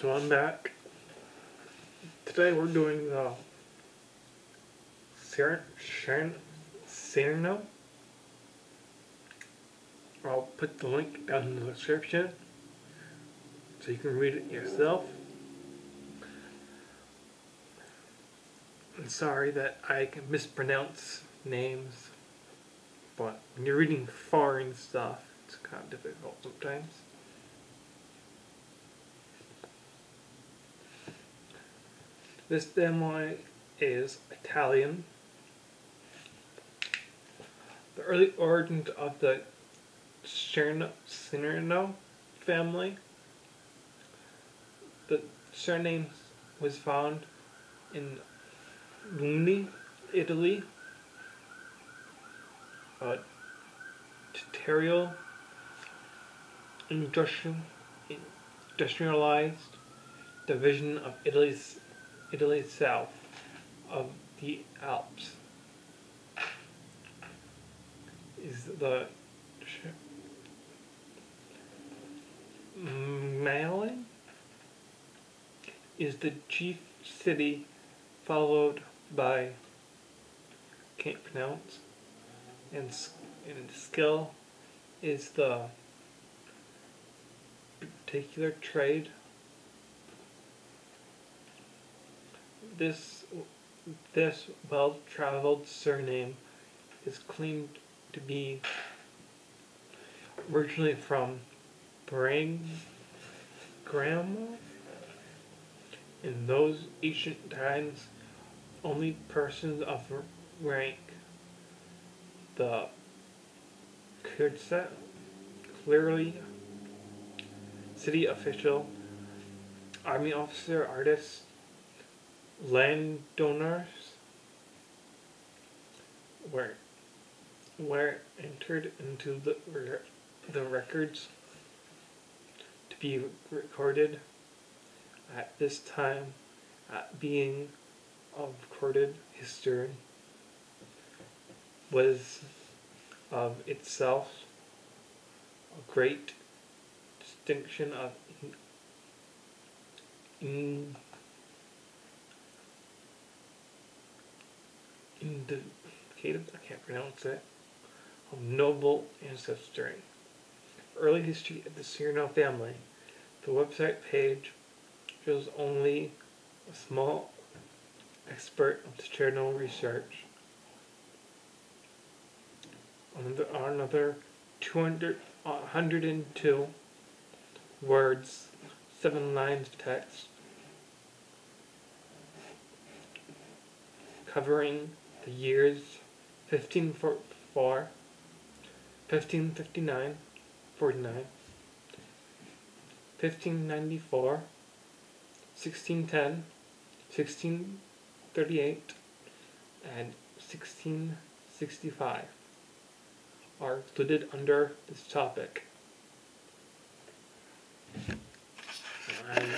So I'm back. Today we're doing the Serino. I'll put the link down in the description so you can read it yourself. I'm sorry that I can mispronounce names, but when you're reading foreign stuff, it's kind of difficult sometimes. This family is Italian. The early origins of the Serino family. The surname was found in Luni, Italy. Uh, industrial, industrialized division of Italy's Italy south of the Alps is the Malin is the chief city followed by can't pronounce and and skill is the particular trade this this well-traveled surname is claimed to be originally from Brang Grandma. In those ancient times, only persons of rank, the Kurdset, clearly city official, army officer, artist, landowners were were entered into the the records to be recorded at this time at being of recorded history was of itself a great distinction of in, indicated, I can't pronounce that, of noble ancestry. Early history of the Serino family. The website page shows only a small expert of the Serino research. Another, are another 200, uh, 102 words, 7 lines of text, covering the years 1544, 1559, 49, 1594, 1610, 1638, and 1665 are included under this topic. And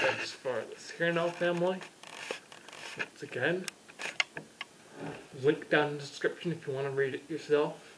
that's for the Serino family. Once again, link down in the description if you want to read it yourself.